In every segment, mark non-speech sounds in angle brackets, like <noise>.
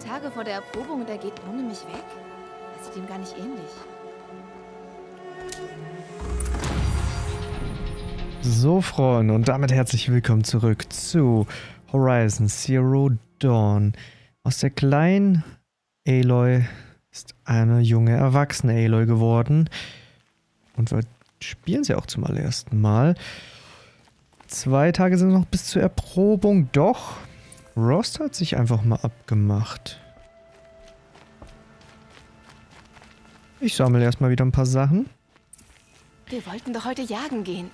Tage vor der Erprobung und er geht ohne mich weg? Das sieht ihm gar nicht ähnlich. So, Freunde, und damit herzlich willkommen zurück zu Horizon Zero Dawn. Aus der kleinen Aloy ist eine junge, erwachsene Aloy geworden. Und wir spielen sie auch zum allerersten Mal. Zwei Tage sind noch bis zur Erprobung, doch Rost hat sich einfach mal abgemacht. Ich sammle erstmal wieder ein paar Sachen. Wir wollten doch heute jagen gehen.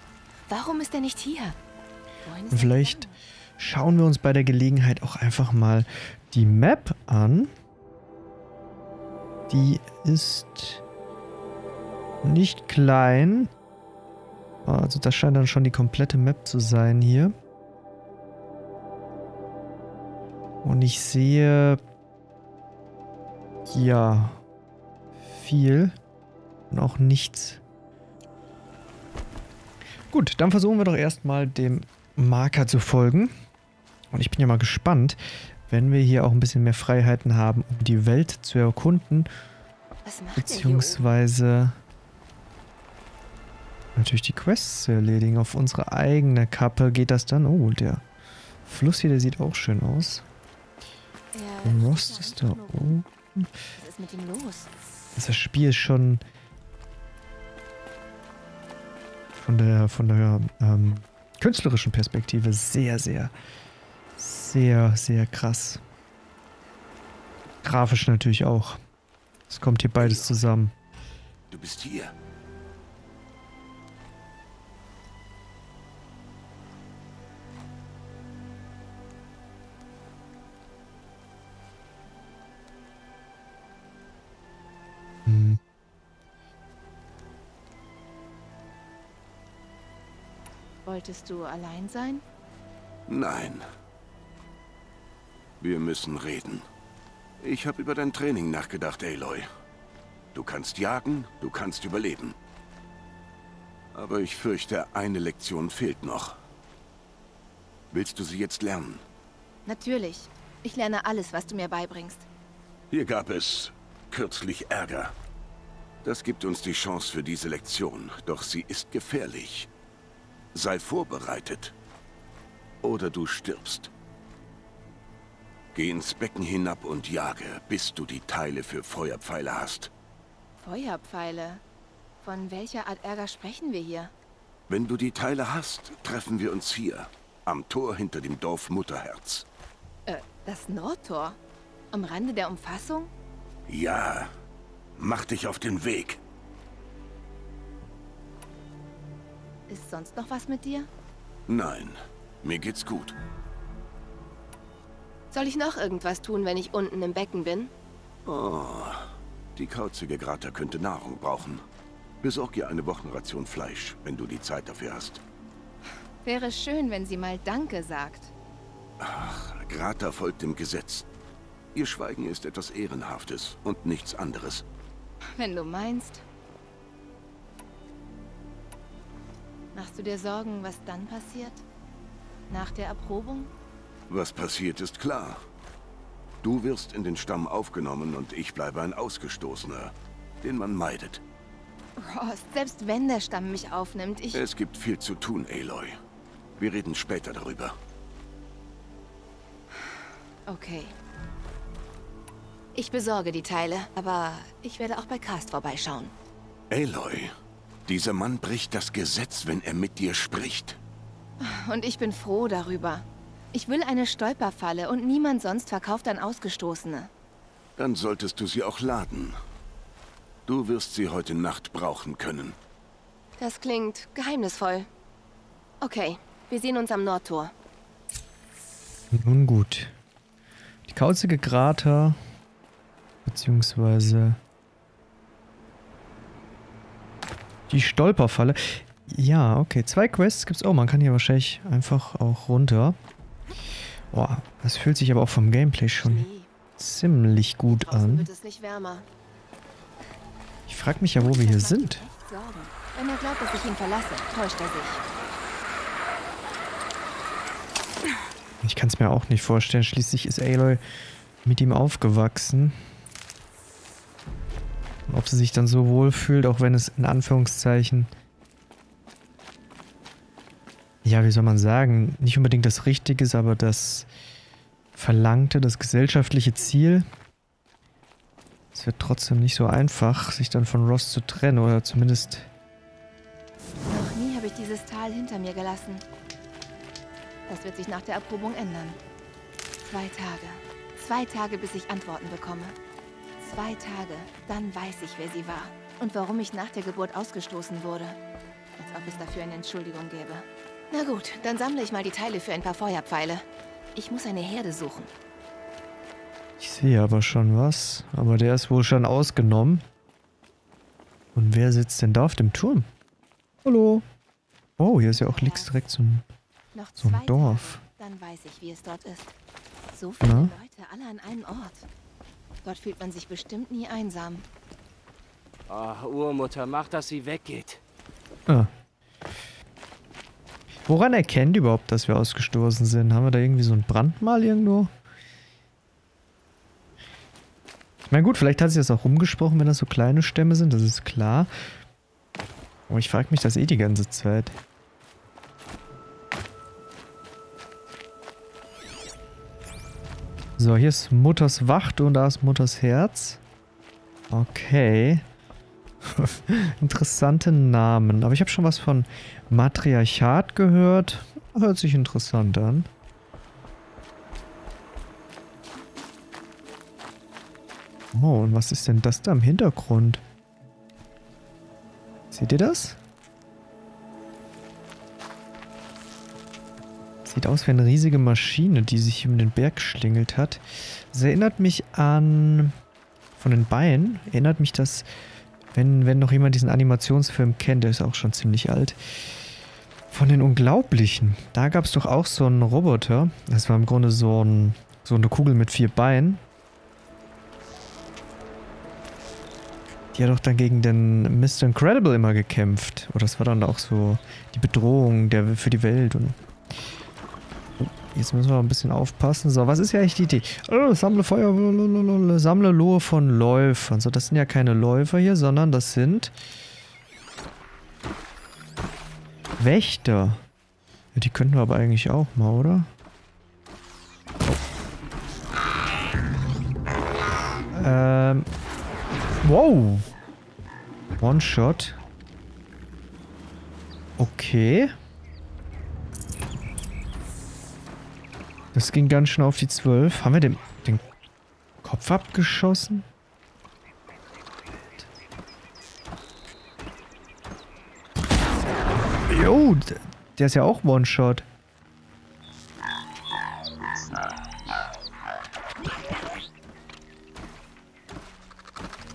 Warum ist er nicht hier? Er Vielleicht schauen wir uns bei der Gelegenheit auch einfach mal die Map an. Die ist nicht klein. Also das scheint dann schon die komplette Map zu sein hier. Und ich sehe ja viel und auch nichts. Gut, dann versuchen wir doch erstmal dem Marker zu folgen. Und ich bin ja mal gespannt, wenn wir hier auch ein bisschen mehr Freiheiten haben, um die Welt zu erkunden, er beziehungsweise natürlich die Quests zu erledigen. Auf unsere eigene Kappe geht das dann. Oh, der Fluss hier, der sieht auch schön aus. Er Rost ist da oben. Was ist mit ihm los? Das Spiel ist schon von der, von der ähm, künstlerischen Perspektive sehr, sehr, sehr, sehr krass. Grafisch natürlich auch. Es kommt hier beides zusammen. Du bist hier. Wolltest du allein sein? Nein. Wir müssen reden. Ich habe über dein Training nachgedacht, Aloy. Du kannst jagen, du kannst überleben. Aber ich fürchte, eine Lektion fehlt noch. Willst du sie jetzt lernen? Natürlich. Ich lerne alles, was du mir beibringst. Hier gab es kürzlich Ärger. Das gibt uns die Chance für diese Lektion, doch sie ist gefährlich. Sei vorbereitet. Oder du stirbst. Geh ins Becken hinab und jage, bis du die Teile für Feuerpfeile hast. Feuerpfeile. Von welcher Art Ärger sprechen wir hier? Wenn du die Teile hast, treffen wir uns hier, am Tor hinter dem Dorf Mutterherz. Äh, das Nordtor? Am Rande der Umfassung? Ja, mach dich auf den Weg. Ist sonst noch was mit dir? Nein, mir geht's gut. Soll ich noch irgendwas tun, wenn ich unten im Becken bin? Oh, die kauzige Grater könnte Nahrung brauchen. Besorg ihr eine Wochenration Fleisch, wenn du die Zeit dafür hast. Wäre schön, wenn sie mal Danke sagt. Grater folgt dem Gesetz. Ihr Schweigen ist etwas Ehrenhaftes und nichts anderes. Wenn du meinst. Machst du dir Sorgen, was dann passiert? Nach der Erprobung? Was passiert, ist klar. Du wirst in den Stamm aufgenommen und ich bleibe ein Ausgestoßener, den man meidet. Ross, selbst wenn der Stamm mich aufnimmt, ich... Es gibt viel zu tun, Aloy. Wir reden später darüber. Okay. Ich besorge die Teile, aber ich werde auch bei Cast vorbeischauen. Aloy, dieser Mann bricht das Gesetz, wenn er mit dir spricht. Und ich bin froh darüber. Ich will eine Stolperfalle und niemand sonst verkauft an Ausgestoßene. Dann solltest du sie auch laden. Du wirst sie heute Nacht brauchen können. Das klingt geheimnisvoll. Okay, wir sehen uns am Nordtor. Nun gut. Die kauzige Krater, beziehungsweise die Stolperfalle. Ja, okay. Zwei Quests gibt's auch. Man kann hier wahrscheinlich einfach auch runter. Boah, das fühlt sich aber auch vom Gameplay schon ziemlich gut an. Ich frage mich ja, wo wir hier sind. Wenn er glaubt, dass ich ihn verlasse, täuscht er sich. Ich kann es mir auch nicht vorstellen. Schließlich ist Aloy mit ihm aufgewachsen. Ob sie sich dann so wohl fühlt, auch wenn es in Anführungszeichen, ja, wie soll man sagen, nicht unbedingt das Richtige ist, aber das Verlangte, das gesellschaftliche Ziel. Es wird trotzdem nicht so einfach, sich dann von Ross zu trennen oder zumindest Noch nie habe ich dieses Tal hinter mir gelassen. Das wird sich nach der Erprobung ändern. Zwei Tage. Zwei Tage, bis ich Antworten bekomme. Zwei Tage, dann weiß ich, wer sie war. Und warum ich nach der Geburt ausgestoßen wurde. Als ob es dafür eine Entschuldigung gäbe. Na gut, dann sammle ich mal die Teile für ein paar Feuerpfeile. Ich muss eine Herde suchen. Ich sehe aber schon was. Aber der ist wohl schon ausgenommen. Und wer sitzt denn da auf dem Turm? Hallo. Oh, hier ist ja auch links direkt so ein, Noch so zwei ein Dorf. Tage, dann weiß ich, wie es dort ist. So viele Na? Leute, alle an einem Ort. Dort fühlt man sich bestimmt nie einsam. Oh, Urmutter, mach, dass sie weggeht. Ah. Woran erkennt überhaupt, dass wir ausgestoßen sind? Haben wir da irgendwie so ein Brandmal irgendwo? Ich meine, gut, vielleicht hat sich das auch rumgesprochen, wenn das so kleine Stämme sind, das ist klar. Aber ich frage mich das eh die ganze Zeit. So, hier ist Mutters Wacht und da ist Mutters Herz. Okay. <laughs> Interessante Namen. Aber ich habe schon was von Matriarchat gehört. Hört sich interessant an. Oh, und was ist denn das da im Hintergrund? Seht ihr das? Sieht aus wie eine riesige Maschine, die sich um den Berg schlingelt hat. Das erinnert mich an... Von den Beinen erinnert mich das wenn, wenn noch jemand diesen Animationsfilm kennt, der ist auch schon ziemlich alt. Von den Unglaublichen. Da gab es doch auch so einen Roboter. Das war im Grunde so, ein, so eine Kugel mit vier Beinen. Die hat doch dann gegen den Mr. Incredible immer gekämpft. Oder das war dann auch so die Bedrohung der, für die Welt. Und Jetzt müssen wir ein bisschen aufpassen. So, was ist ja echt die Idee? Oh, sammle Feuer, lalalala, sammle Lohe von Läufern. So, das sind ja keine Läufer hier, sondern das sind Wächter. Ja, die könnten wir aber eigentlich auch mal, oder? Ähm. Wow. One-Shot. Okay. Das ging ganz schön auf die 12. Haben wir den, den Kopf abgeschossen? Jo, der ist ja auch One-Shot.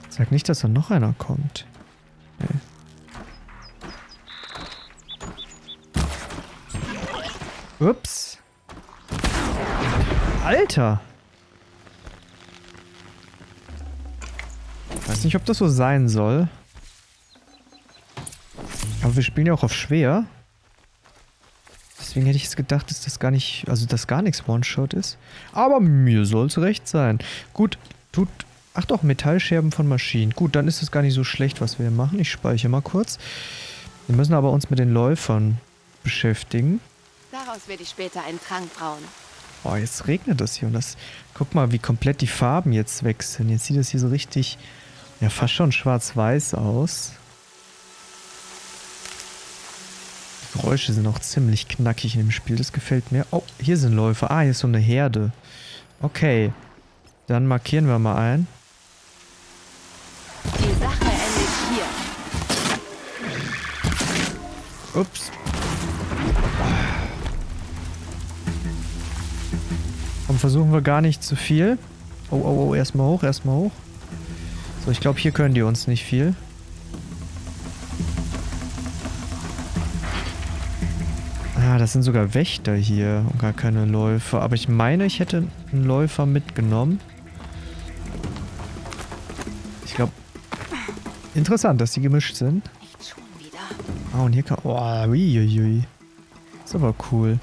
Sag nicht, dass da noch einer kommt. Nee. Ups. Alter! Weiß nicht, ob das so sein soll. Aber wir spielen ja auch auf schwer. Deswegen hätte ich jetzt gedacht, dass das gar nicht, also dass gar nichts One-Shot ist. Aber mir soll es recht sein. Gut, tut, ach doch, Metallscherben von Maschinen. Gut, dann ist es gar nicht so schlecht, was wir hier machen. Ich speichere mal kurz. Wir müssen aber uns mit den Läufern beschäftigen. Daraus werde ich später einen Trank brauen. Oh, jetzt regnet das hier und das. Guck mal, wie komplett die Farben jetzt wechseln. Jetzt sieht das hier so richtig, ja, fast schon schwarz-weiß aus. Die Geräusche sind auch ziemlich knackig in dem Spiel. Das gefällt mir. Oh, hier sind Läufer. Ah, hier ist so eine Herde. Okay. Dann markieren wir mal ein. Die Sache endet hier. Ups. versuchen wir gar nicht zu viel. Oh, oh, oh, erstmal hoch, erstmal hoch. So, ich glaube, hier können die uns nicht viel. Ah, das sind sogar Wächter hier und gar keine Läufer. Aber ich meine, ich hätte einen Läufer mitgenommen. Ich glaube... Interessant, dass die gemischt sind. Ah, und hier kann... Oh, uiuiui. Ist aber cool.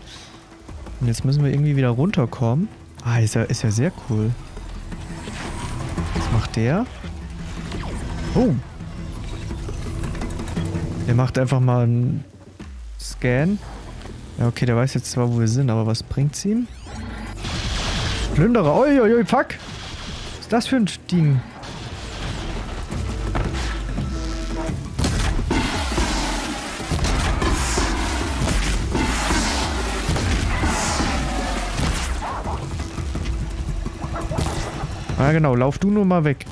Und jetzt müssen wir irgendwie wieder runterkommen. Ah, ist ja, ist ja sehr cool. Was macht der? Oh. Der macht einfach mal einen Scan. Ja, okay, der weiß jetzt zwar, wo wir sind, aber was bringt's ihm? Plünderer. Uiuiui, fuck. Was ist das für ein Ding? Ah genau, lauf du nur mal weg.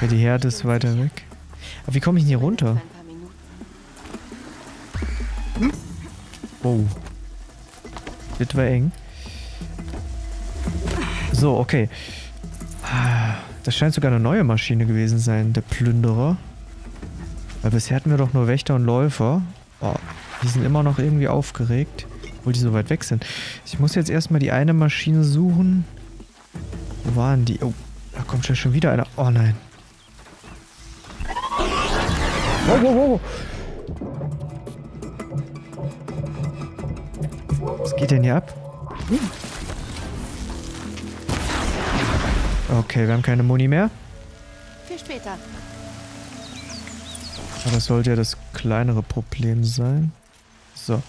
Ja, die Herde ist weiter weg. Aber wie komme ich denn hier runter? Minuten. Oh. Das war eng. So, okay. Das scheint sogar eine neue Maschine gewesen sein, der Plünderer. Weil bisher hatten wir doch nur Wächter und Läufer. Oh, die sind immer noch irgendwie aufgeregt. Obwohl die so weit weg sind. Ich muss jetzt erstmal die eine Maschine suchen. Wo waren die? Oh, da kommt ja schon wieder einer. Oh nein. Wow, wow, wow. Was geht denn hier ab? Okay, wir haben keine Muni mehr. Für später. Aber das sollte ja das kleinere Problem sein. So.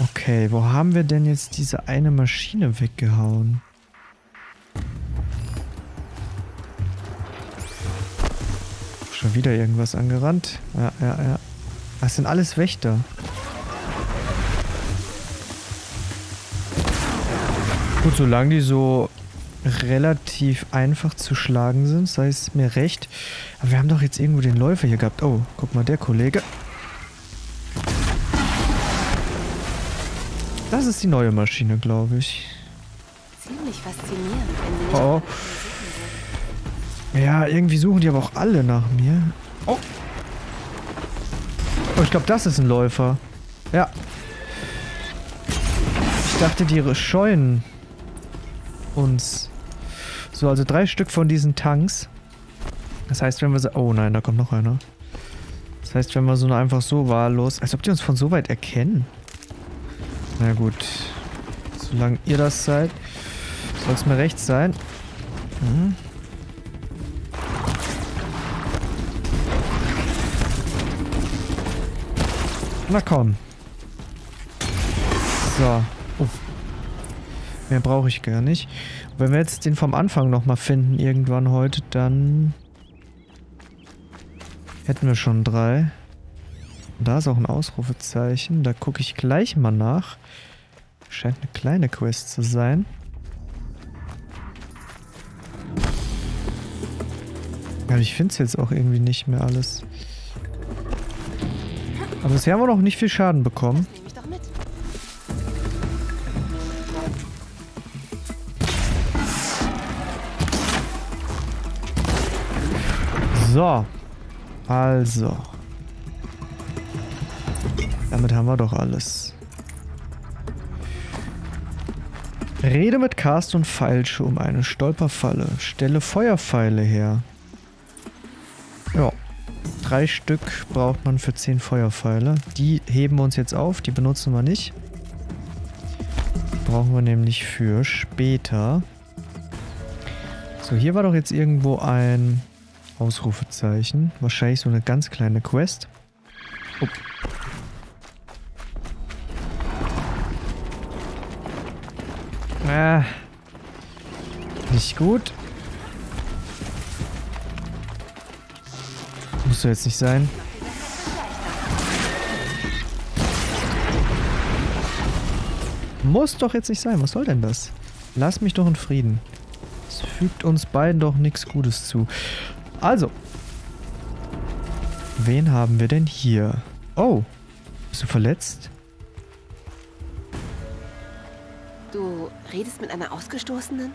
Okay, wo haben wir denn jetzt diese eine Maschine weggehauen? Schon wieder irgendwas angerannt. Ja, ja, ja. Das sind alles Wächter. Gut, solange die so relativ einfach zu schlagen sind, sei es mir recht. Aber wir haben doch jetzt irgendwo den Läufer hier gehabt. Oh, guck mal, der Kollege. Das ist die neue Maschine, glaube ich. Ziemlich faszinierend, wenn Oh. Ja, irgendwie suchen die aber auch alle nach mir. Oh. Oh, ich glaube, das ist ein Läufer. Ja. Ich dachte, die scheuen uns. So, also drei Stück von diesen Tanks. Das heißt, wenn wir so... Oh nein, da kommt noch einer. Das heißt, wenn wir so einfach so wahllos... Als ob die uns von so weit erkennen. Na gut. Solange ihr das seid, soll es mir recht sein. Mhm. Na komm. So. Oh. Mehr brauche ich gar nicht. Und wenn wir jetzt den vom Anfang nochmal finden, irgendwann heute, dann hätten wir schon drei. Da ist auch ein Ausrufezeichen. Da gucke ich gleich mal nach. Scheint eine kleine Quest zu sein. Aber ich finde es jetzt auch irgendwie nicht mehr alles. Aber bisher haben wir noch nicht viel Schaden bekommen. So. Also. Damit haben wir doch alles. Rede mit Cast und Feilsche um eine Stolperfalle. Stelle Feuerpfeile her. Ja. Drei Stück braucht man für zehn Feuerpfeile. Die heben wir uns jetzt auf, die benutzen wir nicht. Die brauchen wir nämlich für später. So, hier war doch jetzt irgendwo ein Ausrufezeichen. Wahrscheinlich so eine ganz kleine Quest. Oh. Nicht gut. Muss doch jetzt nicht sein. Muss doch jetzt nicht sein. Was soll denn das? Lass mich doch in Frieden. Es fügt uns beiden doch nichts Gutes zu. Also. Wen haben wir denn hier? Oh. Bist du verletzt? Du redest mit einer Ausgestoßenen?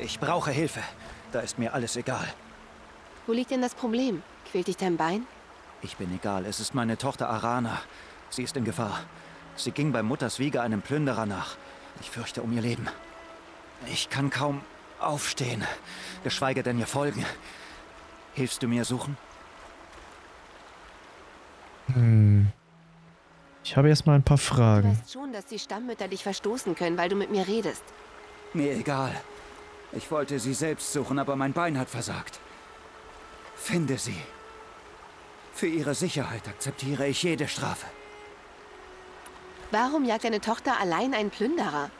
Ich brauche Hilfe. Da ist mir alles egal. Wo liegt denn das Problem? Quält dich dein Bein? Ich bin egal. Es ist meine Tochter Arana. Sie ist in Gefahr. Sie ging bei Mutters Wiege einem Plünderer nach. Ich fürchte um ihr Leben. Ich kann kaum aufstehen, geschweige denn ihr folgen. Hilfst du mir suchen? Hm. Ich habe erstmal ein paar Du Fragen. weißt schon, dass die Stammmütter dich verstoßen können, weil du mit mir redest. Mir egal. Ich wollte sie selbst suchen, aber mein Bein hat versagt. Finde sie. Für ihre Sicherheit akzeptiere ich jede Strafe. Warum jagt deine Tochter allein einen Plünderer?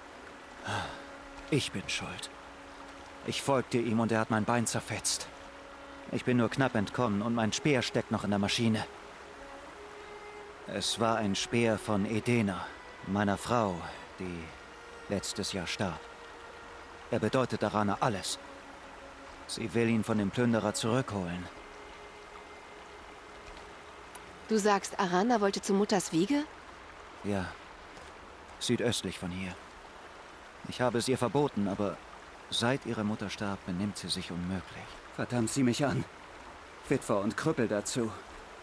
Ich bin schuld. Ich folgte ihm und er hat mein Bein zerfetzt. Ich bin nur knapp entkommen und mein Speer steckt noch in der Maschine. Es war ein Speer von Edena, meiner Frau, die letztes Jahr starb. Er bedeutet Arana alles. Sie will ihn von dem Plünderer zurückholen. Du sagst, Arana wollte zu Mutters Wiege? Ja, südöstlich von hier. Ich habe es ihr verboten, aber seit ihre Mutter starb, benimmt sie sich unmöglich. Verdammt sie mich an. Witwer und Krüppel dazu.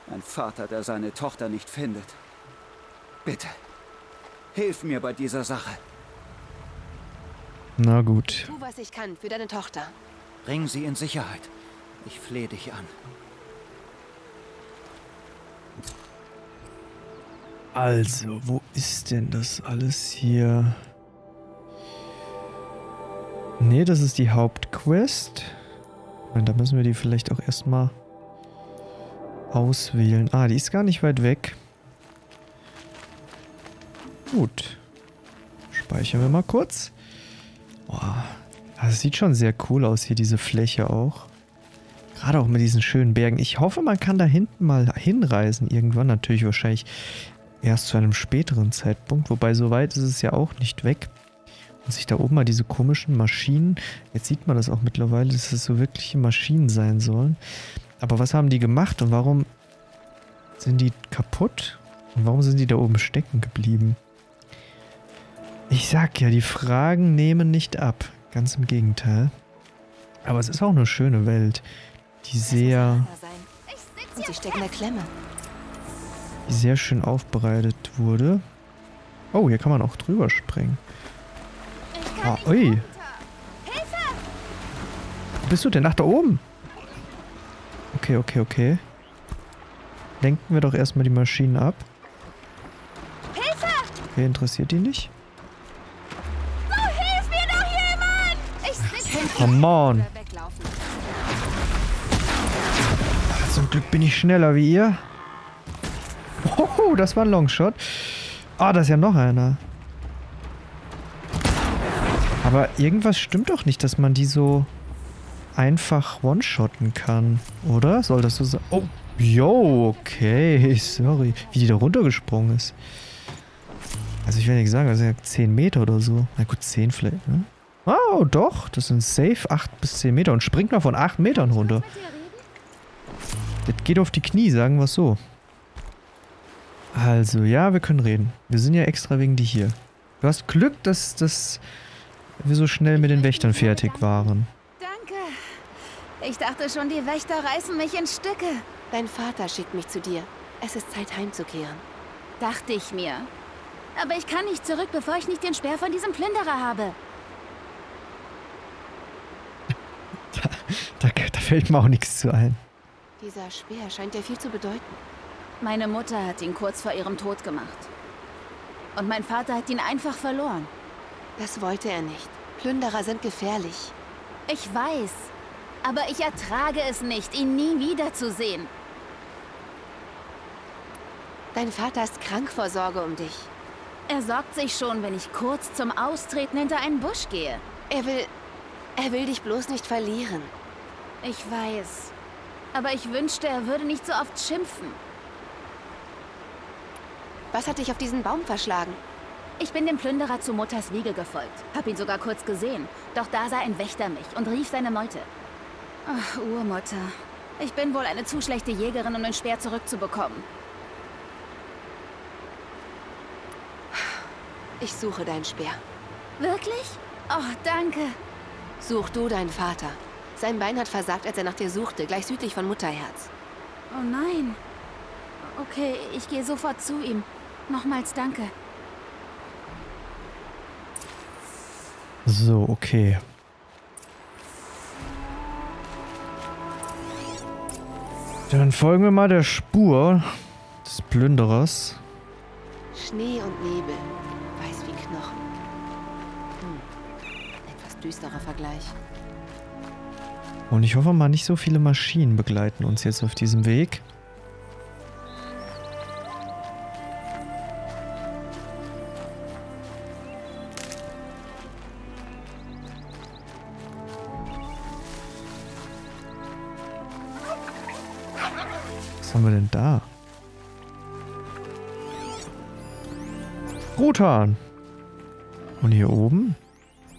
Ein Vater, der seine Tochter nicht findet. Bitte, hilf mir bei dieser Sache. Na gut. Tu, was ich kann für deine Tochter. Bring sie in Sicherheit. Ich flehe dich an. Also, wo ist denn das alles hier? Nee, das ist die Hauptquest. Und da müssen wir die vielleicht auch erstmal auswählen. Ah, die ist gar nicht weit weg. Gut. Speichern wir mal kurz. Boah, das sieht schon sehr cool aus hier, diese Fläche auch. Gerade auch mit diesen schönen Bergen. Ich hoffe, man kann da hinten mal hinreisen irgendwann. Natürlich wahrscheinlich erst zu einem späteren Zeitpunkt. Wobei, so weit ist es ja auch nicht weg. Und sich da oben mal diese komischen Maschinen. Jetzt sieht man das auch mittlerweile, dass es so wirkliche Maschinen sein sollen. Aber was haben die gemacht und warum sind die kaputt? Und warum sind die da oben stecken geblieben? Ich sag ja, die Fragen nehmen nicht ab. Ganz im Gegenteil. Aber es ist auch eine schöne Welt, die sehr. Und sie steckt in der Klemme. die sehr schön aufbereitet wurde. Oh, hier kann man auch drüber springen. Ah, ui. Wo bist du denn? Ach, da oben. Okay, okay, okay. Lenken wir doch erstmal die Maschinen ab. Okay, interessiert die nicht? Come on. Weglaufen. Zum Glück bin ich schneller wie ihr. Oh, das war ein Longshot. Ah, da ist ja noch einer. Aber irgendwas stimmt doch nicht, dass man die so einfach one-shotten kann, oder? Soll das so sein? Oh, yo, okay, sorry. Wie die da runtergesprungen ist. Also ich will nicht sagen, das sind ja 10 Meter oder so. Na gut, 10 vielleicht, ne? Oh, doch, das sind safe 8 bis 10 Meter und springt mal von 8 Metern runter. Das geht auf die Knie, sagen wir es so. Also, ja, wir können reden. Wir sind ja extra wegen die hier. Du hast Glück, dass, dass wir so schnell mit den Wächtern fertig waren. Danke. Ich dachte schon, die Wächter reißen mich in Stücke. Dein Vater schickt mich zu dir. Es ist Zeit heimzukehren. Dachte ich mir. Aber ich kann nicht zurück, bevor ich nicht den Speer von diesem Plünderer habe. Da, da fällt mir auch nichts zu ein. Dieser Speer scheint dir viel zu bedeuten. Meine Mutter hat ihn kurz vor ihrem Tod gemacht. Und mein Vater hat ihn einfach verloren. Das wollte er nicht. Plünderer sind gefährlich. Ich weiß. Aber ich ertrage es nicht, ihn nie wiederzusehen. Dein Vater ist krank vor Sorge um dich. Er sorgt sich schon, wenn ich kurz zum Austreten hinter einen Busch gehe. Er will... Er will dich bloß nicht verlieren. Ich weiß. Aber ich wünschte, er würde nicht so oft schimpfen. Was hat dich auf diesen Baum verschlagen? Ich bin dem Plünderer zu Mutters Wiege gefolgt. Hab ihn sogar kurz gesehen. Doch da sah ein Wächter mich und rief seine Meute. Ach, Urmutter. Ich bin wohl eine zu schlechte Jägerin, um den Speer zurückzubekommen. Ich suche deinen Speer. Wirklich? Oh, danke. Such du deinen Vater. Sein Bein hat versagt, als er nach dir suchte, gleich südlich von Mutterherz. Oh nein. Okay, ich gehe sofort zu ihm. Nochmals danke. So, okay. Dann folgen wir mal der Spur des Plünderers. Schnee und Nebel, weiß wie Knochen. Hm. Etwas düsterer Vergleich. Und ich hoffe mal, nicht so viele Maschinen begleiten uns jetzt auf diesem Weg. Was haben wir denn da? Rothahn. Und hier oben?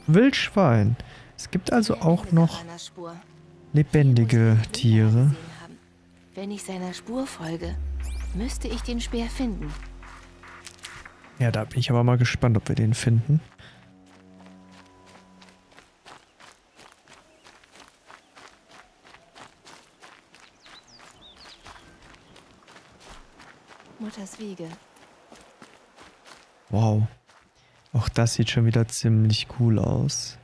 Wildschwein. Es gibt also auch noch. Lebendige Tiere. Wenn ich seiner Spur folge, müsste ich den Speer finden. Ja, da bin ich aber mal gespannt, ob wir den finden. Mutters Wiege. Wow. Auch das sieht schon wieder ziemlich cool aus.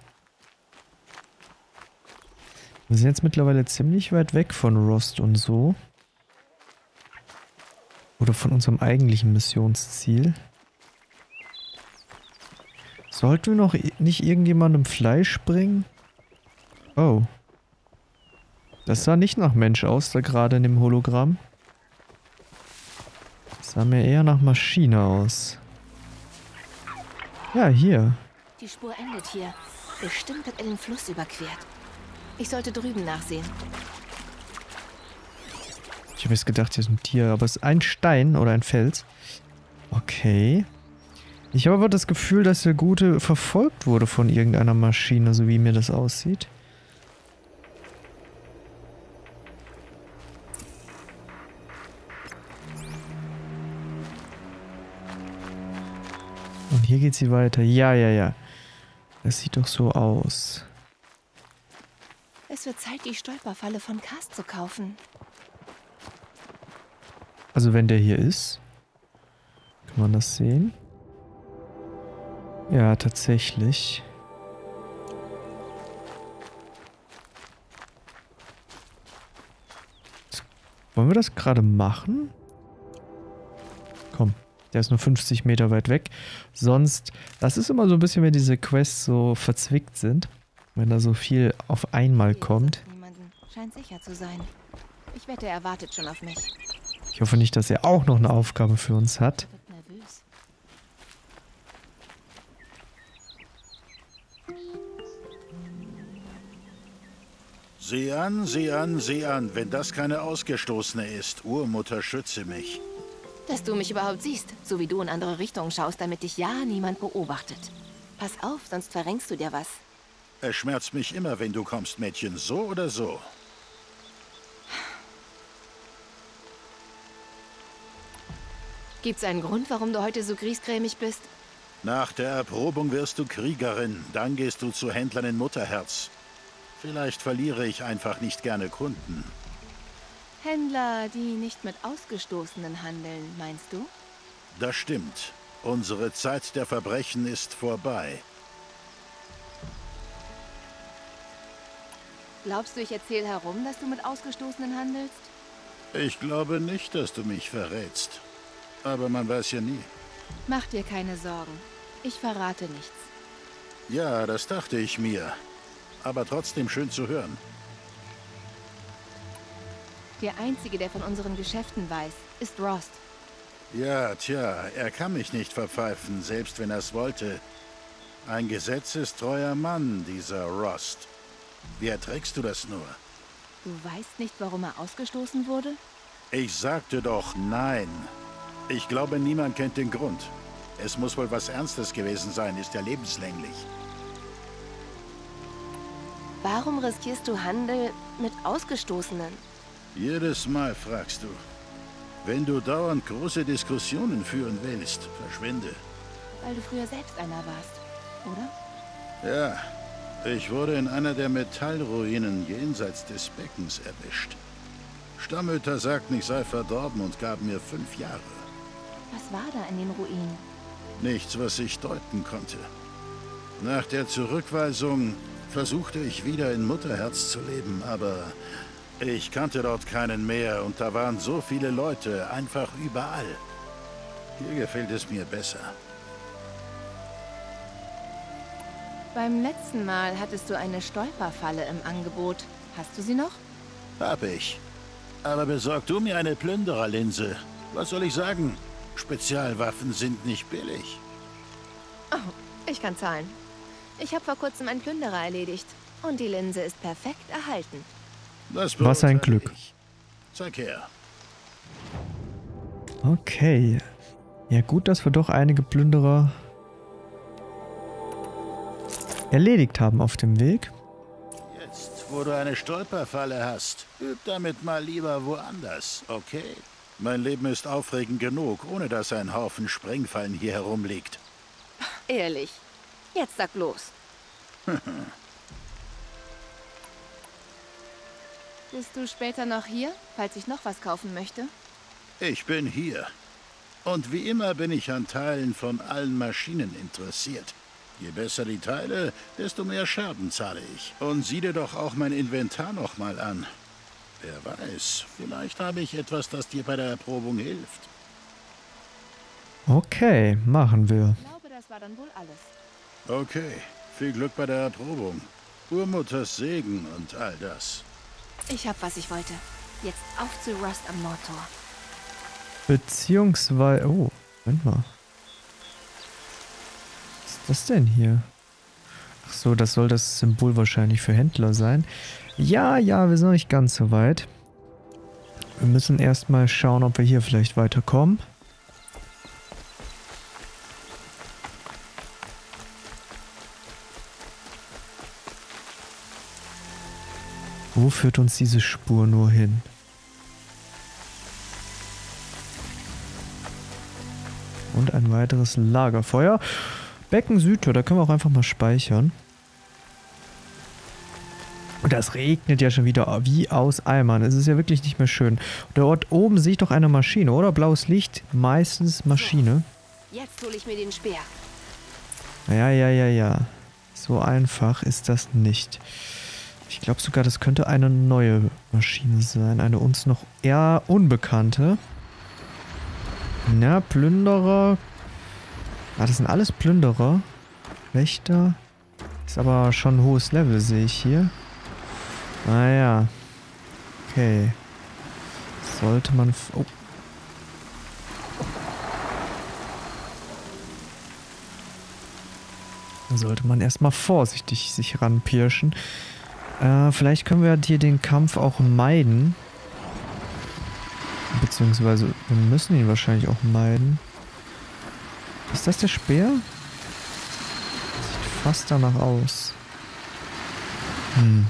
Wir sind jetzt mittlerweile ziemlich weit weg von Rost und so. Oder von unserem eigentlichen Missionsziel. Sollten wir noch nicht irgendjemandem Fleisch bringen? Oh. Das sah nicht nach Mensch aus, da gerade in dem Hologramm. Das sah mir eher nach Maschine aus. Ja, hier. Die Spur endet hier. Bestimmt hat er den Fluss überquert. Ich sollte drüben nachsehen. Ich habe jetzt gedacht, hier ist ein Tier, aber es ist ein Stein oder ein Fels. Okay. Ich habe aber das Gefühl, dass der Gute verfolgt wurde von irgendeiner Maschine, so wie mir das aussieht. Und hier geht sie weiter. Ja, ja, ja. Das sieht doch so aus. Es wird Zeit, die Stolperfalle von Cast zu kaufen. Also wenn der hier ist, kann man das sehen? Ja, tatsächlich. Wollen wir das gerade machen? Komm, der ist nur 50 Meter weit weg. Sonst, das ist immer so ein bisschen, wenn diese Quests so verzwickt sind. Wenn da so viel auf einmal kommt. Scheint sicher zu sein. Ich wette, er wartet schon auf mich. Ich hoffe nicht, dass er auch noch eine Aufgabe für uns hat. Sieh an, sieh an, sieh an. Wenn das keine Ausgestoßene ist, Urmutter, schütze mich. Dass du mich überhaupt siehst, so wie du in andere Richtungen schaust, damit dich ja niemand beobachtet. Pass auf, sonst verrenkst du dir was. Es schmerzt mich immer, wenn du kommst, Mädchen, so oder so. Gibt's einen Grund, warum du heute so griesgrämig bist? Nach der Erprobung wirst du Kriegerin, dann gehst du zu Händlern in Mutterherz. Vielleicht verliere ich einfach nicht gerne Kunden. Händler, die nicht mit Ausgestoßenen handeln, meinst du? Das stimmt. Unsere Zeit der Verbrechen ist vorbei. Glaubst du, ich erzähle herum, dass du mit Ausgestoßenen handelst? Ich glaube nicht, dass du mich verrätst. Aber man weiß ja nie. Mach dir keine Sorgen. Ich verrate nichts. Ja, das dachte ich mir. Aber trotzdem schön zu hören. Der Einzige, der von unseren Geschäften weiß, ist Rost. Ja, tja, er kann mich nicht verpfeifen, selbst wenn er es wollte. Ein gesetzestreuer Mann, dieser Rost. Wie erträgst du das nur? Du weißt nicht, warum er ausgestoßen wurde? Ich sagte doch nein. Ich glaube, niemand kennt den Grund. Es muss wohl was Ernstes gewesen sein, ist ja lebenslänglich. Warum riskierst du Handel mit Ausgestoßenen? Jedes Mal fragst du. Wenn du dauernd große Diskussionen führen willst, verschwinde. Weil du früher selbst einer warst, oder? Ja, ich wurde in einer der Metallruinen jenseits des Beckens erwischt. Stammhüter sagten, ich sei verdorben und gaben mir fünf Jahre. Was war da in den Ruinen? Nichts, was ich deuten konnte. Nach der Zurückweisung versuchte ich wieder in Mutterherz zu leben, aber Ich kannte dort keinen mehr und da waren so viele Leute, einfach überall. Hier gefällt es mir besser. Beim letzten Mal hattest du eine Stolperfalle im Angebot. Hast du sie noch? Hab ich. Aber besorg du mir eine Plündererlinse. Was soll ich sagen? Spezialwaffen sind nicht billig. Oh, ich kann zahlen. Ich habe vor kurzem einen Plünderer erledigt. Und die Linse ist perfekt erhalten. Das Was ein Glück. ich. Zeig her. Okay. Ja gut, dass wir doch einige Plünderer erledigt haben auf dem Weg. Jetzt, wo du eine Stolperfalle hast, üb damit mal lieber woanders, okay? Mein Leben ist aufregend genug, ohne dass ein Haufen Sprengfallen hier herumliegt. Ehrlich. Jetzt sag los. <laughs> Bist du später noch hier, falls ich noch was kaufen möchte? Ich bin hier. Und wie immer bin ich an Teilen von allen Maschinen interessiert. Je besser die Teile, desto mehr Scherben zahle ich. Und sieh dir doch auch mein Inventar noch mal an. Wer weiß, vielleicht habe ich etwas, das dir bei der Erprobung hilft. Okay, machen wir. Ich glaube, das war dann wohl alles. Okay, viel Glück bei der Erprobung. Urmutters Segen und all das. Ich hab, was ich wollte. Jetzt auf zu Rust am Nordtor. Beziehungsweise... Oh, Moment mal. Was ist das denn hier? Ach so, das soll das Symbol wahrscheinlich für Händler sein. Ja, ja, wir sind noch nicht ganz so weit. Wir müssen erstmal schauen, ob wir hier vielleicht weiterkommen. Wo führt uns diese Spur nur hin? Und ein weiteres Lagerfeuer. Becken Südtür, da können wir auch einfach mal speichern. Und das regnet ja schon wieder wie aus Eimern. Es ist ja wirklich nicht mehr schön. Und dort oben sehe ich doch eine Maschine, oder? Blaues Licht, meistens Maschine. Jetzt hole ich mir den Speer. Ja, ja, ja, ja. So einfach ist das nicht. Ich glaube sogar, das könnte eine neue Maschine sein. Eine uns noch eher unbekannte. Na, Plünderer. Ah, das sind alles Plünderer. Wächter. Ist aber schon ein hohes Level, sehe ich hier. Naja. Okay. Sollte man... Oh. Sollte man erstmal vorsichtig sich ranpirschen. Äh, vielleicht können wir hier den Kampf auch meiden. Beziehungsweise wir müssen ihn wahrscheinlich auch meiden. Ist das der Speer? Sieht fast danach aus. Hm.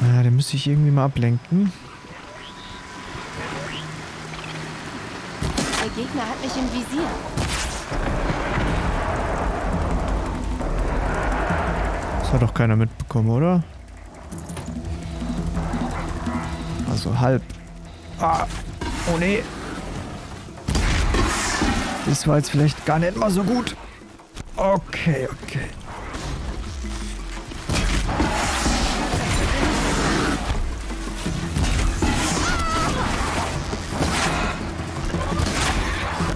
Ja, den müsste ich irgendwie mal ablenken. Der Gegner hat mich im Visier. Das hat doch keiner mitbekommen, oder? Also halb. Ah. Oh nee. Das war jetzt vielleicht gar nicht mal so gut. Okay, okay.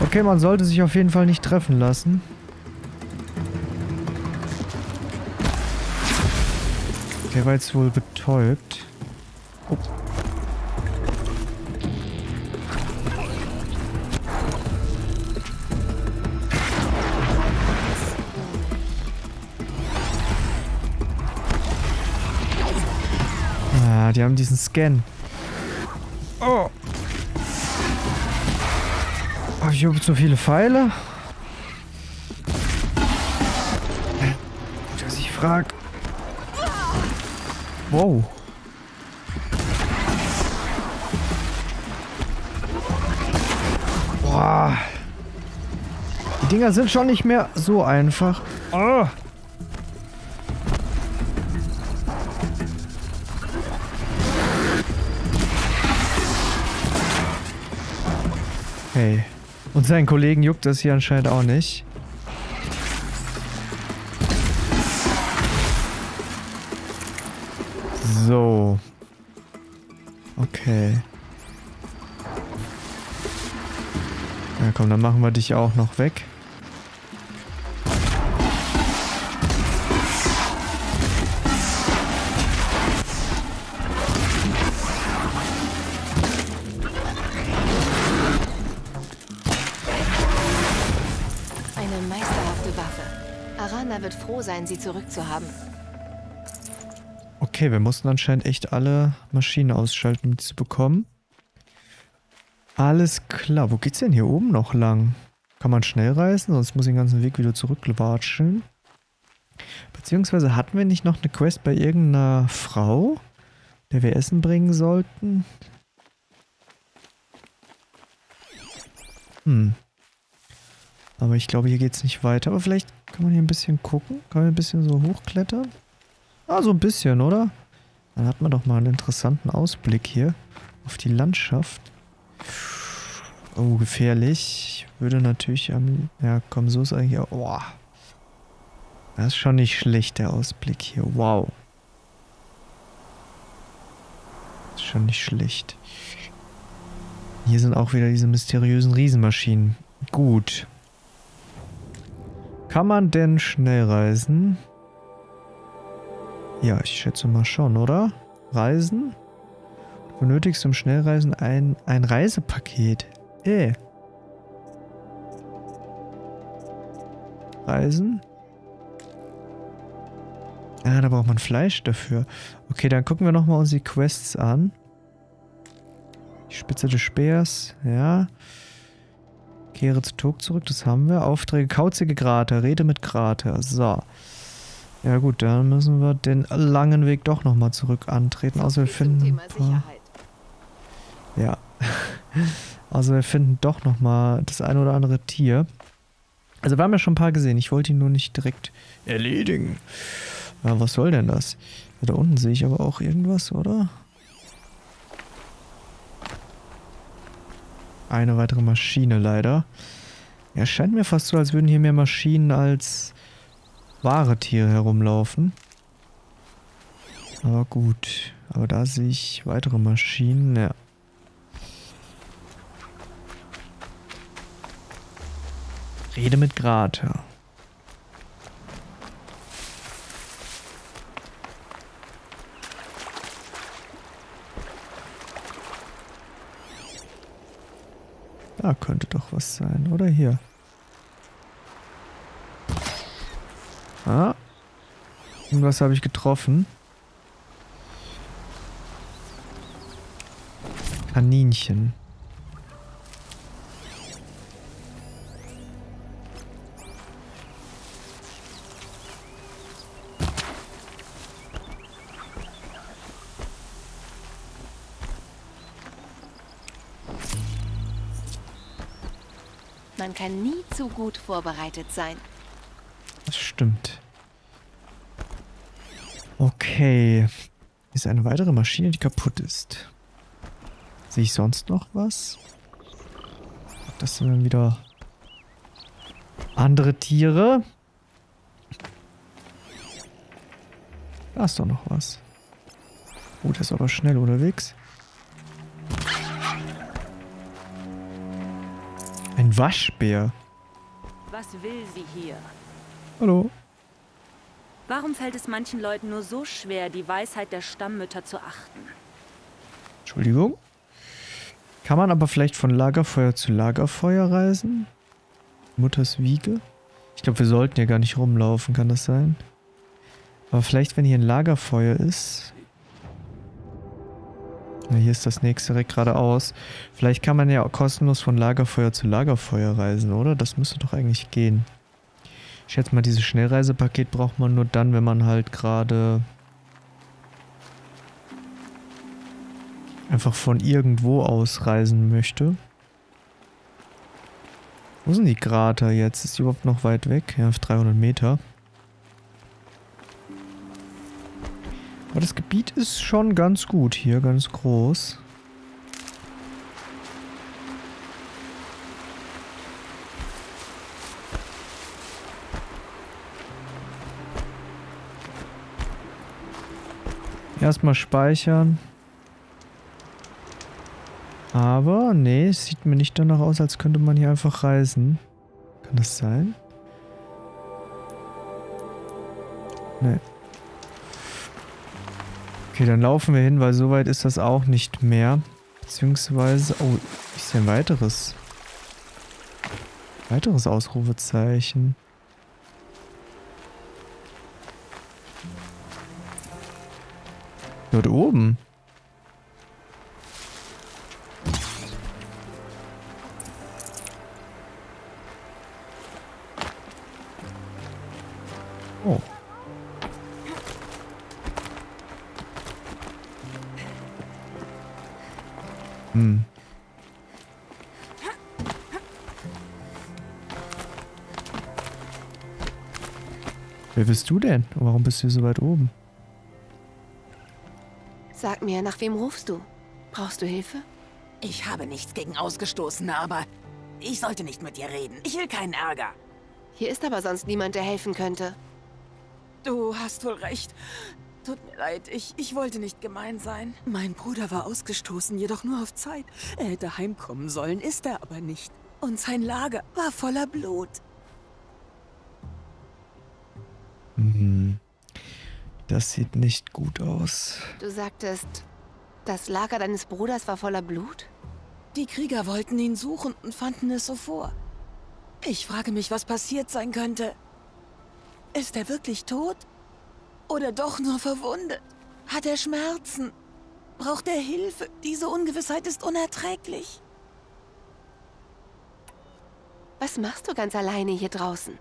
Okay, man sollte sich auf jeden Fall nicht treffen lassen. Der war jetzt wohl betäubt. Oh. Die haben diesen Scan. Oh. Habe ich überhaupt so viele Pfeile? Dass ich frag. Wow. Boah. Die Dinger sind schon nicht mehr so einfach. Oh. Okay. Und seinen Kollegen juckt das hier anscheinend auch nicht. So. Okay. Ja komm, dann machen wir dich auch noch weg. Sein, sie zurückzuhaben. Okay, wir mussten anscheinend echt alle Maschinen ausschalten, um die zu bekommen. Alles klar. Wo geht's denn hier oben noch lang? Kann man schnell reisen? Sonst muss ich den ganzen Weg wieder zurückwatscheln. Beziehungsweise hatten wir nicht noch eine Quest bei irgendeiner Frau, der wir Essen bringen sollten? Hm. Aber ich glaube, hier geht's nicht weiter. Aber vielleicht kann man hier ein bisschen gucken. Kann man ein bisschen so hochklettern? Ah, so ein bisschen, oder? Dann hat man doch mal einen interessanten Ausblick hier auf die Landschaft. Oh, gefährlich. Ich würde natürlich am... Ja, komm, so ist eigentlich... auch- Boah. Das ist schon nicht schlecht, der Ausblick hier. Wow. Das ist schon nicht schlecht. Hier sind auch wieder diese mysteriösen Riesenmaschinen. Gut. Kann man denn schnell reisen? Ja, ich schätze mal schon, oder? Reisen? Du benötigst zum Schnellreisen ein, ein Reisepaket. Äh. Reisen? Ah, da braucht man Fleisch dafür. Okay, dann gucken wir nochmal uns die Quests an. Die Spitze des Speers, ja. Kehre zu Tog zurück, das haben wir. Aufträge, kauzige Grater, rede mit Grater. So. Ja gut, dann müssen wir den langen Weg doch nochmal zurück antreten. Außer wir finden... Ja. <laughs> Also wir finden doch nochmal das ein oder andere Tier. Also wir haben ja schon ein paar gesehen. Ich wollte ihn nur nicht direkt erledigen. Ja, was soll denn das? Da unten sehe ich aber auch irgendwas, oder? Eine weitere Maschine leider. Ja, scheint mir fast so, als würden hier mehr Maschinen als wahre Tiere herumlaufen. Aber gut. Aber da sehe ich weitere Maschinen. Ja. Rede mit Grater. Da könnte doch was sein. Oder hier. Ah. Irgendwas habe ich getroffen. Kaninchen. Kann nie zu gut vorbereitet sein. Das stimmt. Okay. Ist eine weitere Maschine, die kaputt ist. Sehe ich sonst noch was? Das sind dann wieder andere Tiere. Da ist doch noch was. Oh, der ist aber schnell unterwegs. Ein Waschbär. Was will sie hier? Hallo. Warum fällt es manchen Leuten nur so schwer, die Weisheit der Stammmütter zu achten? Entschuldigung. Kann man aber vielleicht von Lagerfeuer zu Lagerfeuer reisen? Mutters Wiege? Ich glaube, wir sollten ja gar nicht rumlaufen, kann das sein? Aber vielleicht, wenn hier ein Lagerfeuer ist. Na, hier ist das nächste direkt geradeaus. Vielleicht kann man ja auch kostenlos von Lagerfeuer zu Lagerfeuer reisen, oder? Das müsste doch eigentlich gehen. Ich schätze mal, dieses Schnellreisepaket braucht man nur dann, wenn man halt gerade einfach von irgendwo aus reisen möchte. Wo sind die Krater jetzt? Ist die überhaupt noch weit weg? Ja, auf 300 Meter. Aber das Gebiet ist schon ganz gut hier, ganz groß. Erstmal speichern. Aber, nee, es sieht mir nicht danach aus, als könnte man hier einfach reisen. Kann das sein? Nee. Okay, dann laufen wir hin, weil so weit ist das auch nicht mehr. Beziehungsweise... Oh, ist ja ein weiteres. Weiteres Ausrufezeichen. Dort oben. Bist du denn? Und warum bist du so weit oben? Sag mir, nach wem rufst du? Brauchst du Hilfe? Ich habe nichts gegen Ausgestoßene, aber ich sollte nicht mit dir reden. Ich will keinen Ärger. Hier ist aber sonst niemand, der helfen könnte. Du hast wohl recht. Tut mir leid, ich, ich wollte nicht gemein sein. Mein Bruder war ausgestoßen, jedoch nur auf Zeit. Er hätte heimkommen sollen, ist er aber nicht. Und sein Lager war voller Blut. Das sieht nicht gut aus. Du sagtest, das Lager deines Bruders war voller Blut? Die Krieger wollten ihn suchen und fanden es so vor. Ich frage mich, was passiert sein könnte. Ist er wirklich tot? Oder doch nur verwundet? Hat er Schmerzen? Braucht er Hilfe? Diese Ungewissheit ist unerträglich. Was machst du ganz alleine hier draußen?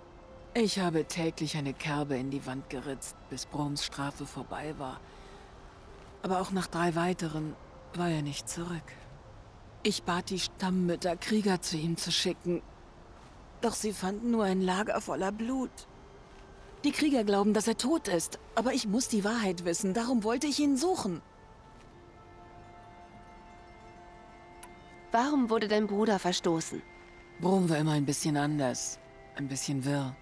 Ich habe täglich eine Kerbe in die Wand geritzt, bis Broms Strafe vorbei war. Aber auch nach drei weiteren war er nicht zurück. Ich bat die Stammmütter, Krieger zu ihm zu schicken. Doch sie fanden nur ein Lager voller Blut. Die Krieger glauben, dass er tot ist, aber ich muss die Wahrheit wissen, darum wollte ich ihn suchen. Warum wurde dein Bruder verstoßen? Brom war immer ein bisschen anders, ein bisschen wirr.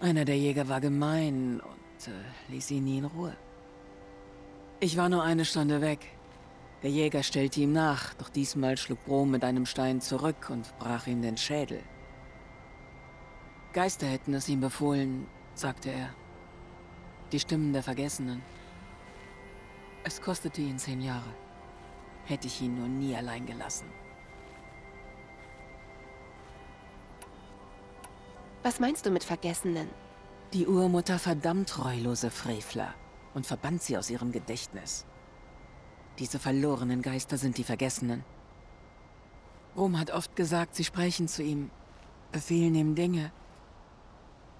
Einer der Jäger war gemein und äh, ließ ihn nie in Ruhe. Ich war nur eine Stunde weg. Der Jäger stellte ihm nach, doch diesmal schlug Brom mit einem Stein zurück und brach ihm den Schädel. Geister hätten es ihm befohlen, sagte er. Die Stimmen der Vergessenen. Es kostete ihn zehn Jahre. Hätte ich ihn nur nie allein gelassen. Was meinst du mit Vergessenen? Die Urmutter verdammt treulose Frevler und verbannt sie aus ihrem Gedächtnis. Diese verlorenen Geister sind die Vergessenen. Rom hat oft gesagt, sie sprechen zu ihm, befehlen ihm Dinge.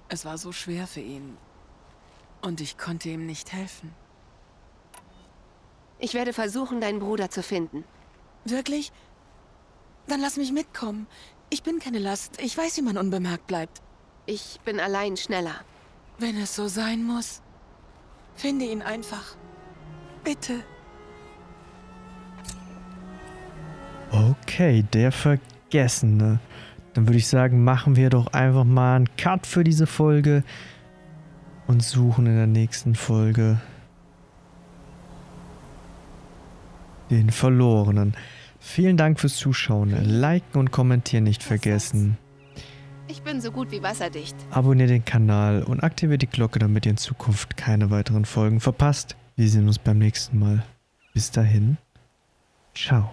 Es war so schwer für ihn. Und ich konnte ihm nicht helfen. Ich werde versuchen, deinen Bruder zu finden. Wirklich? Dann lass mich mitkommen. Ich bin keine Last. Ich weiß, wie man unbemerkt bleibt. Ich bin allein schneller. Wenn es so sein muss, finde ihn einfach. Bitte. Okay, der Vergessene. Dann würde ich sagen, machen wir doch einfach mal einen Cut für diese Folge und suchen in der nächsten Folge den Verlorenen. Vielen Dank fürs Zuschauen. Liken und kommentieren nicht vergessen. Ich bin so gut wie wasserdicht. Abonniert den Kanal und aktiviert die Glocke, damit ihr in Zukunft keine weiteren Folgen verpasst. Wir sehen uns beim nächsten Mal. Bis dahin. Ciao.